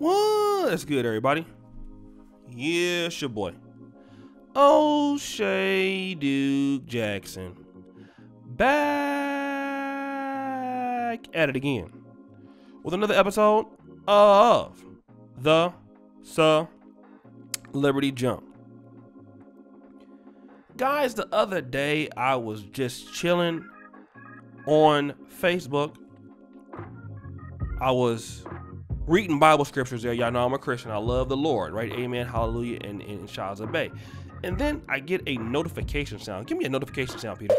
What's good, everybody? Yeah, it's your boy. Oshay Duke Jackson. Back at it again with another episode of the Celebrity Junk. Guys, the other day I was just chilling on Facebook. I was reading Bible scriptures there. Y'all know I'm a Christian. I love the Lord, right? Amen, hallelujah, and, and Shahs Bay. And then I get a notification sound. Give me a notification sound, Peter.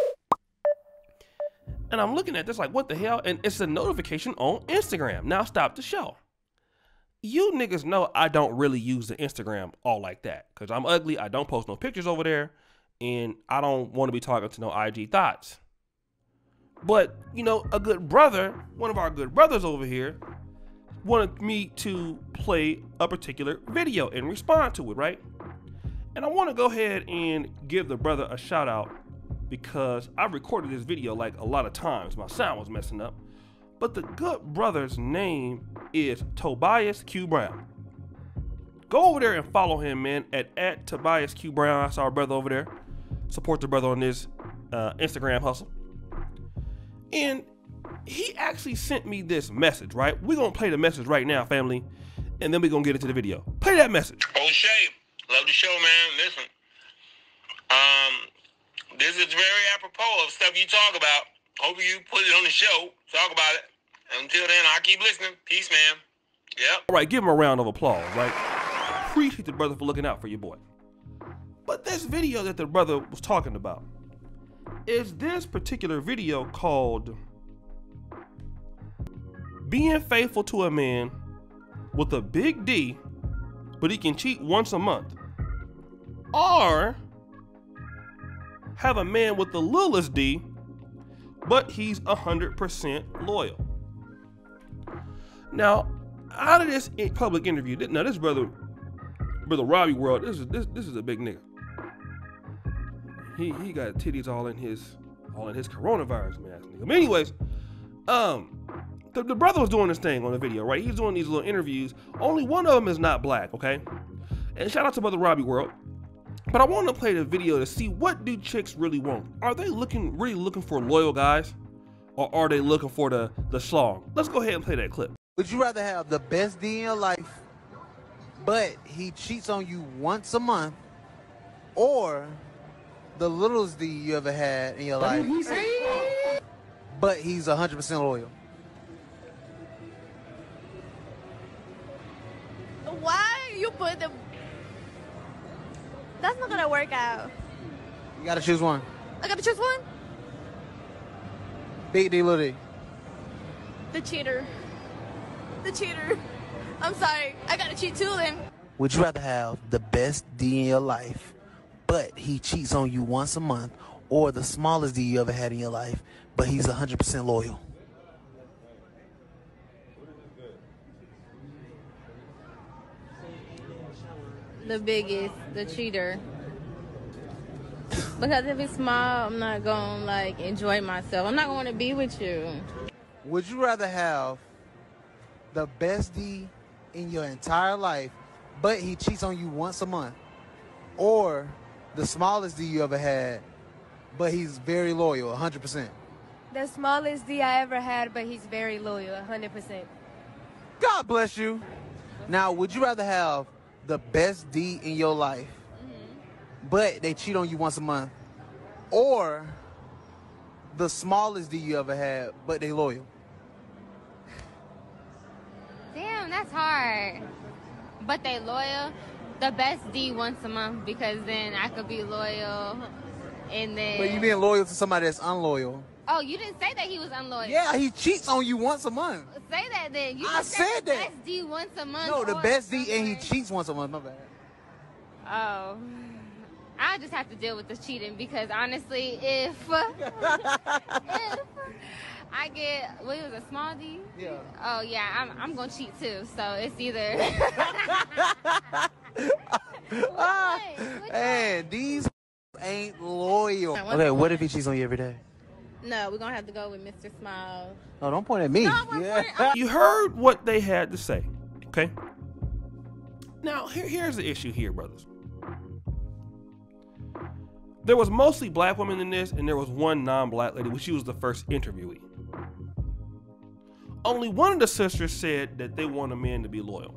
And I'm looking at this like, what the hell? And it's a notification on Instagram. Now stop the show. You niggas know I don't really use the Instagram all like that. Because I'm ugly. I don't post no pictures over there. And I don't want to be talking to no IG thoughts. But, you know, a good brother, one of our good brothers over here, wanted me to play a particular video and respond to it, right? And I want to go ahead and give the brother a shout out because I recorded this video like a lot of times. My sound was messing up. But the good brother's name is Tobias Q Brown. Go over there and follow him, man, at, at Tobias Q Brown. I saw our brother over there. Support the brother on this uh, Instagram hustle. And he actually sent me this message, right? We're gonna play the message right now, family, and then we're gonna get into the video. Play that message. Oshay, love the show, man. Listen, um, this is very apropos of stuff you talk about. Hope you put it on the show. Talk about it. Until then, I'll keep listening. Peace, man. Yep. All right, give him a round of applause, right? Appreciate the brother for looking out for your boy. But this video that the brother was talking about is this particular video called Being Faithful to a Man with a Big D, but he can cheat once a month. Or have a man with the littlest D, but he's 100% loyal. Now, out of this public interview, now this brother, brother Robbie World, this is this this is a big nigga. He he got titties all in his all in his coronavirus mask. Nigga. But anyways, um, the, the brother was doing this thing on the video, right? He's doing these little interviews. Only one of them is not black, okay? And shout out to brother Robbie World. But I want to play the video to see what do chicks really want. Are they looking really looking for loyal guys, or are they looking for the the schlong? Let's go ahead and play that clip. Would you rather have the best D in your life, but he cheats on you once a month, or the littlest D you ever had in your life, but he's 100% loyal? Why you put the? That's not gonna work out. You gotta choose one. I gotta choose one. Big D, little D. The cheater. The cheater. I'm sorry. I gotta cheat too then. Would you rather have the best D in your life, but he cheats on you once a month, or the smallest D you ever had in your life, but he's 100% loyal? The biggest, the cheater. Because if it's small, I'm not gonna like enjoy myself. I'm not gonna want to be with you. Would you rather have the best D in your entire life, but he cheats on you once a month, or the smallest D you ever had, but he's very loyal, 100%? The smallest D I ever had, but he's very loyal, 100%. God bless you. Now, would you rather have the best D in your life, mm-hmm. but they cheat on you once a month, or the smallest D you ever had, but they loyal? Damn, that's hard. But they loyal. The best D once a month because then I could be loyal, and then. But you being loyal to somebody that's unloyal. Oh, you didn't say that he was unloyal. Yeah, he cheats on you once a month. Say that then. You I said said the that. Best D once a month. No, the or best D and he cheats once a month. My bad. Oh. I just have to deal with the cheating because honestly, if if I get what was a small D? Yeah. Oh yeah, I'm I'm gonna cheat too. So it's either. Which one? Which And these ain't loyal. Okay, what if he cheats on you every day? No, we're gonna have to go with Mr. Smile. No, don't point at me. No, yeah. we're- You heard what they had to say, okay? Now, here, here's the issue here, brothers. There was mostly black women in this, and there was one non-black lady, which she was the first interviewee. Only one of the sisters said that they want a man to be loyal.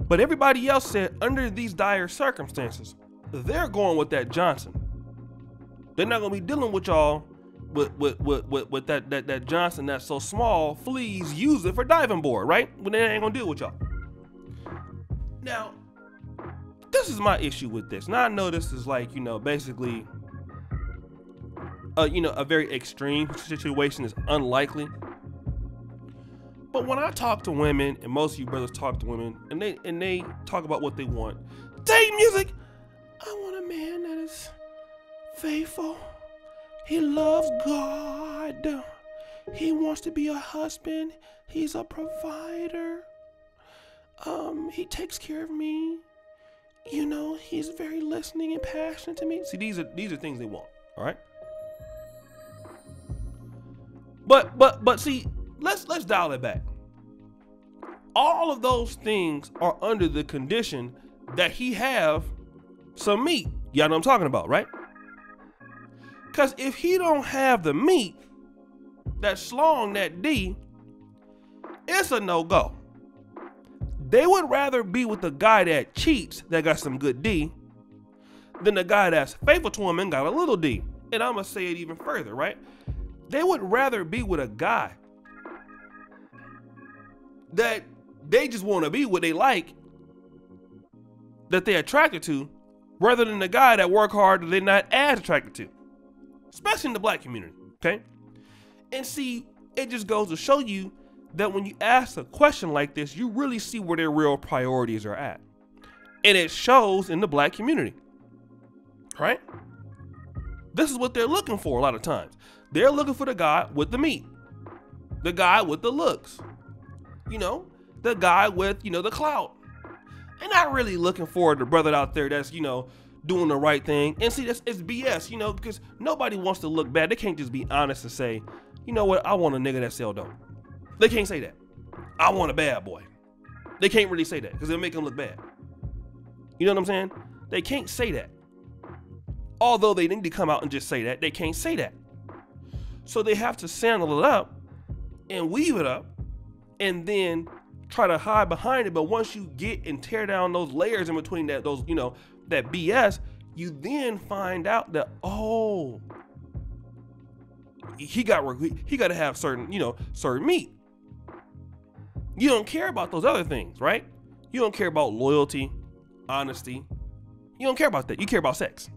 But everybody else said, under these dire circumstances, they're going with that Johnson. They're not gonna be dealing with y'all with with with, with, that, that that Johnson that's so small. Fleas use it for diving board, right? When they ain't gonna deal with y'all. Now, this is my issue with this. Now I know this is like you know basically, uh, you know, a very extreme situation is unlikely. But when I talk to women, and most of you brothers talk to women, and they and they talk about what they want, date music. I want a man that is faithful. He loves God. He wants to be a husband. He's a provider. Um, he takes care of me. You know, he's very listening and passionate to me. See, these are these are things they want. All right. But but but see, let's let's dial it back. All of those things are under the condition that he have some meat. Y'all know what I'm talking about, right? Cause if he don't have the meat, that slong, that D, it's a no-go. They would rather be with the guy that cheats that got some good D than the guy that's faithful to him and got a little D. And I'm gonna say it even further, right? They would rather be with a guy that they just want to be what they like, that they're attracted to, rather than the guy that work hard that they're not as attracted to. Especially in the black community, okay? And see, it just goes to show you that when you ask a question like this, you really see where their real priorities are at. And it shows in the black community. Right? This is what they're looking for a lot of times. They're looking for the guy with the meat, the guy with the looks, you know, the guy with, you know, the clout. They're not really looking for the brother out there that's, you know, doing the right thing. And see, that's it's BS, you know, because nobody wants to look bad. They can't just be honest and say, you know what, I want a nigga that sell dope. They can't say that. I want a bad boy. They can't really say that because it'll make them look bad. You know what I'm saying? They can't say that. Although they need to come out and just say that, they can't say that. So they have to sandal it up and weave it up and then try to hide behind it. But once you get and tear down those layers in between that, those, you know, that BS, you then find out that, oh, he got he got to have certain, you know, certain meat. You don't care about those other things, right? You don't care about loyalty, honesty. You don't care about that. You care about sex.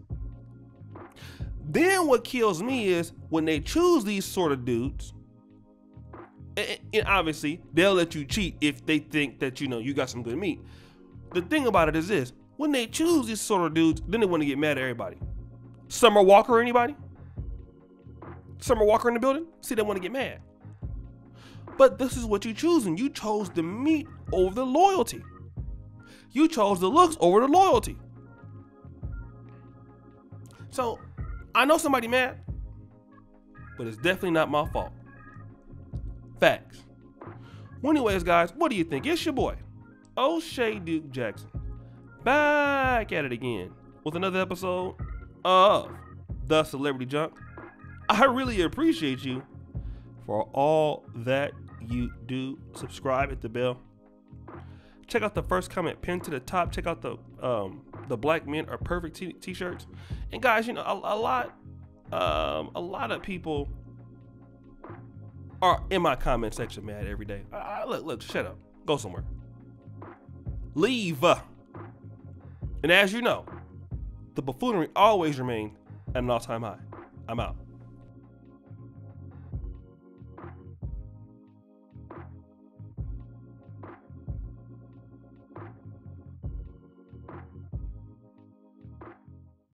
Then what kills me is when they choose these sort of dudes, and, and obviously they'll let you cheat if they think that you know you got some good meat. The thing about it is this: when they choose these sort of dudes, then they want to get mad at everybody. Summer Walker, anybody? Summer Walker in the building? See, they want to get mad. But this is what you choosing. You chose the meat over the loyalty. You chose the looks over the loyalty. So I know somebody mad, but it's definitely not my fault. Facts. Well, anyways, guys, what do you think? It's your boy, Oshay Duke Jackson, back at it again with another episode of The Celebrity Junk. I really appreciate you for all that you do. Subscribe, hit the bell. Check out the first comment pinned to the top. Check out the um, the Black Men Are Perfect t- t-shirts. And guys, you know a, a lot, um, a lot of people are in my comment section mad every day. I, I, look, look, shut up. Go somewhere. Leave. And as you know, the buffoonery always remains at an all-time high. I'm out.